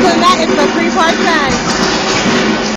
than that, it's a free part time.